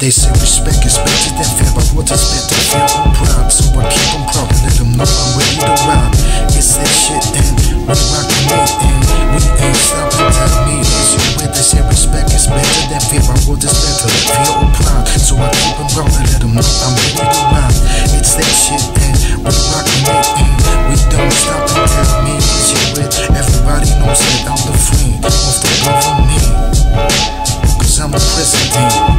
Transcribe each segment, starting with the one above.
They say respect is better than fear, but what is better? Fear or pride? So I keep them proud let them know I'm ready to ride. It's that shit and we rockin' it and we ain't stopping. Tell me, is you with? They say respect is better than fear, but what is better? Fear or pride? So I keep them proud let them know I'm ready to ride. It's that shit and we rockin' it and we don't stop. Tell me, is you with? Everybody knows that I'm the friend of the government. Cause I'm the president.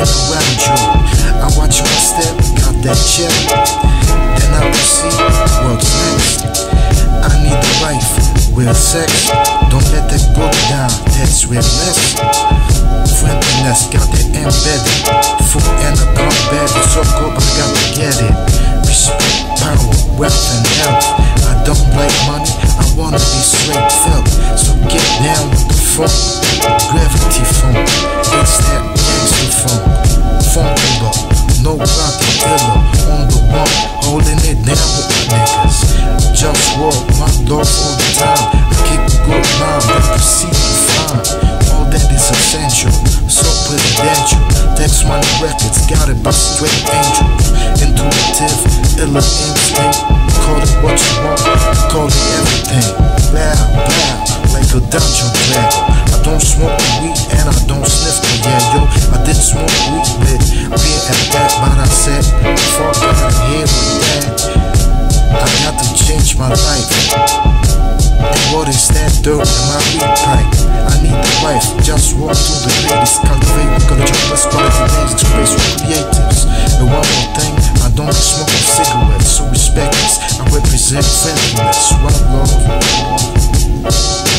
Yo. Getting around, yo. I watch my step, got that chip. Then I proceed, what's next? I need a wife with sex. Don't let that go down, that's real less. Friendliness got it embedded. Food and a combat, it's so good, I gotta get it. Respect, power, wealth, and health. I don't like money, I wanna be straight felt. So get down with the funk, Walk my dog all the time. I keep a good mind, but proceed to find all that is essential. So presidential. Text money records, got it by straight angels. Intuitive, illa instinct. Call it what you want, call it everything. Loud, loud, like a dungeon dragon. I don't smoke weed and I don't sniff the yeah, yo. I did smoke my life. And what is that dirt in my weed pipe? I need a wife, just walk through the ladies, cultivate plus quality basics, space with creatives. And one more thing, I don't smoke cigarettes, so respect this. I represent friendliness, one love.